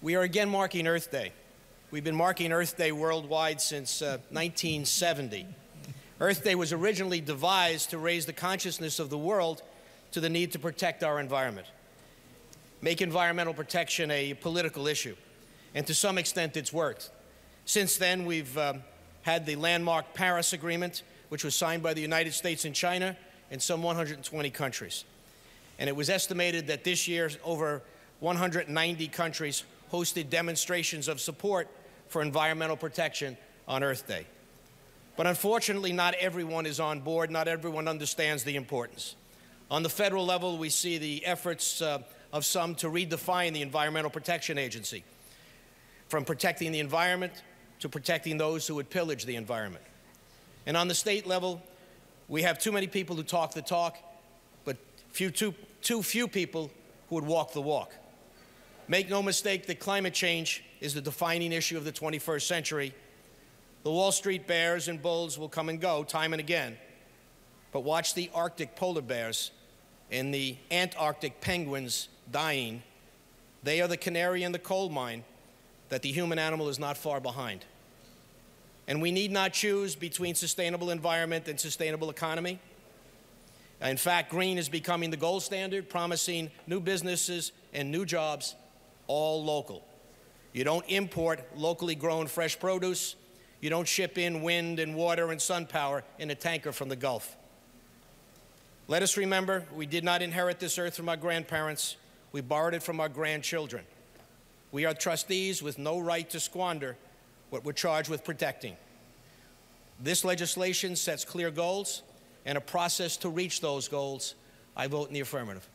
We are again marking Earth Day. We've been marking Earth Day worldwide since uh, 1970. Earth Day was originally devised to raise the consciousness of the world to the need to protect our environment, make environmental protection a political issue. And to some extent, it's worked. Since then, we've um, had the landmark Paris Agreement, which was signed by the United States and China and some 120 countries. And it was estimated that this year, over 190 countries hosted demonstrations of support for environmental protection on Earth Day. But unfortunately, not everyone is on board, not everyone understands the importance. On the federal level, we see the efforts uh, of some to redefine the Environmental Protection Agency, from protecting the environment to protecting those who would pillage the environment. And on the state level, we have too many people who talk the talk, but few, too, too few people who would walk the walk. Make no mistake that climate change is the defining issue of the 21st century. The Wall Street bears and bulls will come and go time and again, but watch the Arctic polar bears and the Antarctic penguins dying. They are the canary in the coal mine that the human animal is not far behind. And we need not choose between sustainable environment and sustainable economy. In fact, green is becoming the gold standard, promising new businesses and new jobs all local. You don't import locally grown fresh produce. You don't ship in wind and water and sun power in a tanker from the Gulf. Let us remember we did not inherit this earth from our grandparents, we borrowed it from our grandchildren. We are trustees with no right to squander what we're charged with protecting. This legislation sets clear goals and a process to reach those goals. I vote in the affirmative.